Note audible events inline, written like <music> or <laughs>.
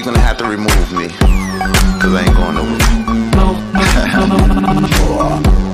you're gonna have to remove me. Cause I ain't going nowhere. <laughs> <laughs>